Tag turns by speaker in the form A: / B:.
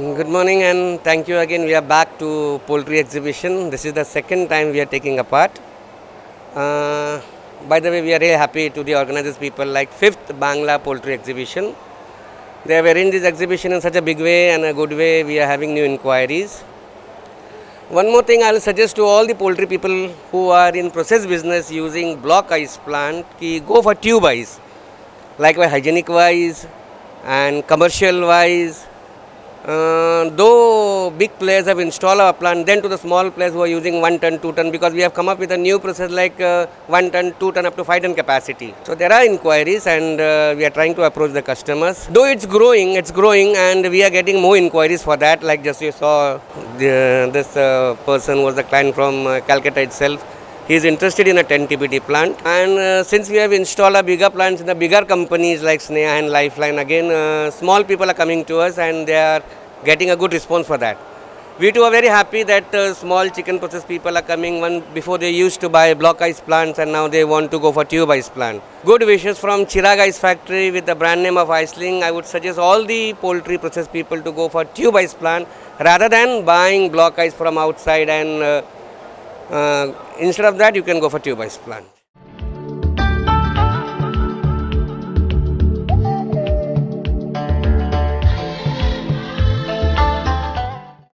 A: morning and thank you again. We are back to poultry exhibition. This is the second time we are taking a part. Uh, by the way, we are really happy to the organizers people like fifth Bangla poultry exhibition. They have arranged this exhibition in such a big way and a good way. We are having new inquiries. One more thing I will suggest to all the poultry people who are in process business using block ice plant, ki go for tube ice. Likewise hygienic wise and commercial wise uh, though big players have installed our plant, then to the small players who are using 1 ton, 2 ton, because we have come up with a new process like uh, 1 ton, 2 ton, up to 5 ton capacity. So there are inquiries and uh, we are trying to approach the customers. Though it's growing, it's growing and we are getting more inquiries for that. Like just you saw, the, this uh, person was the client from uh, Calcutta itself. He is interested in a 10 TPD plant and uh, since we have installed a bigger plants in the bigger companies like Sneha and Lifeline, again uh, small people are coming to us and they are getting a good response for that. We too are very happy that uh, small chicken process people are coming. One before they used to buy block ice plants and now they want to go for tube ice plant. Good wishes from Chirag Ice Factory with the brand name of Iceling. I would suggest all the poultry process people to go for tube ice plant rather than buying block ice from outside and uh, Uh, instead of that you can go for tube ice plant.